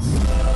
Yeah.